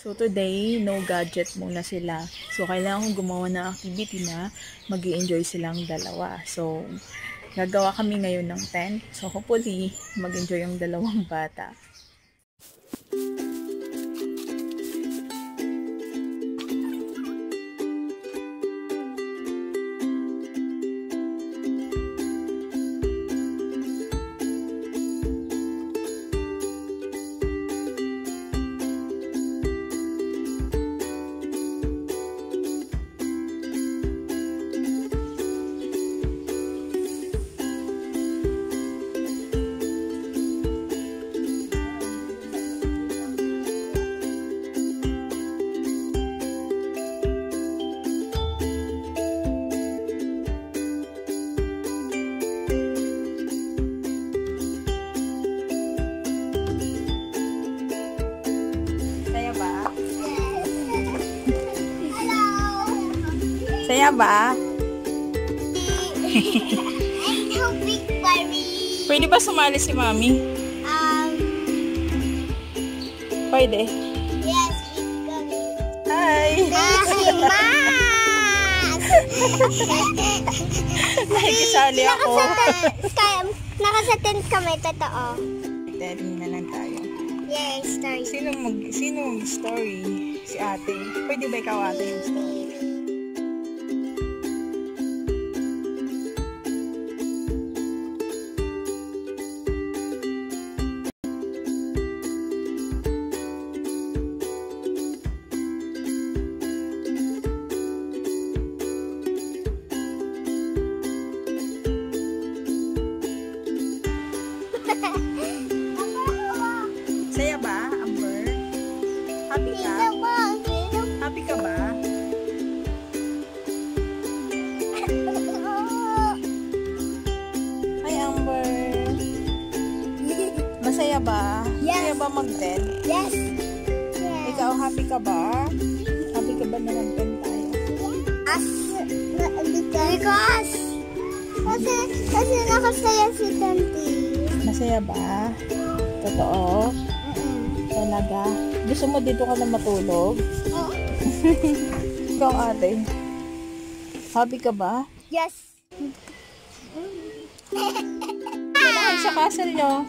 So today, no gadget muna sila. So kailangan kong gumawa ng activity na mag enjoy silang dalawa. So gagawa kami ngayon ng tent. So hopefully, mag-enjoy yung dalawang bata. Saya Saya ba? Pwede ba sumali si Mami? Um, Pwede. yes. Hi! Nakikisali ako. Nakasa tent kami, totoo. Daddy na lang tayo. Yay, story. Sino mag sino story? Si ate. Pwede ba ikaw ate yung story? Saya ba, Amber? Happy ka? Happy ka ba? Hi, Amber. Masaya ba? Yes. Masaya ba mag-tent? Yes. Ikaw, happy ka ba? Happy ka ba na mag-tent tayo? As, because, kasi, kasi nakasaya si Tanti. Masaya ba? Totoo? Talaga? Gusto mo dito ka na matulog? Oh, Ikaw, ate. Happy ka ba? yes. Kailangan sa castle nyo.